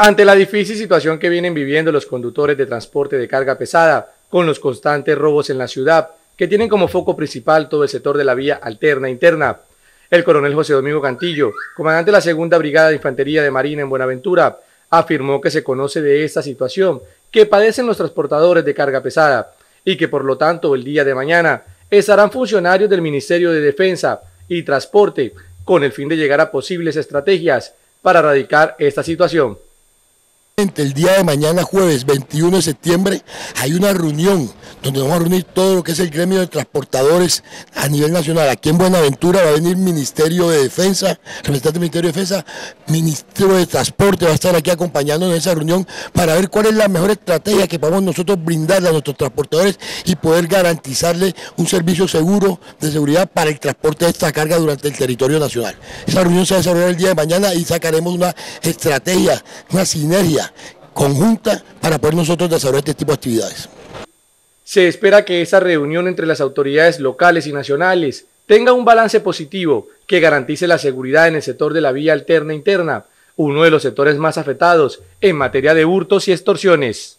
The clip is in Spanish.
Ante la difícil situación que vienen viviendo los conductores de transporte de carga pesada, con los constantes robos en la ciudad, que tienen como foco principal todo el sector de la vía alterna interna, el coronel José Domingo Cantillo, comandante de la Segunda Brigada de Infantería de Marina en Buenaventura, afirmó que se conoce de esta situación que padecen los transportadores de carga pesada y que por lo tanto el día de mañana estarán funcionarios del Ministerio de Defensa y Transporte con el fin de llegar a posibles estrategias para erradicar esta situación. El día de mañana, jueves 21 de septiembre, hay una reunión donde vamos a reunir todo lo que es el gremio de transportadores a nivel nacional. Aquí en Buenaventura va a venir Ministerio de Defensa, representante del Ministerio de Defensa, Ministerio de Transporte va a estar aquí acompañándonos en esa reunión para ver cuál es la mejor estrategia que podemos nosotros brindarle a nuestros transportadores y poder garantizarle un servicio seguro de seguridad para el transporte de esta carga durante el territorio nacional. Esa reunión se va a desarrollar el día de mañana y sacaremos una estrategia, una sinergia conjunta para poder nosotros desarrollar este tipo de actividades. Se espera que esa reunión entre las autoridades locales y nacionales tenga un balance positivo que garantice la seguridad en el sector de la vía alterna interna, uno de los sectores más afectados en materia de hurtos y extorsiones.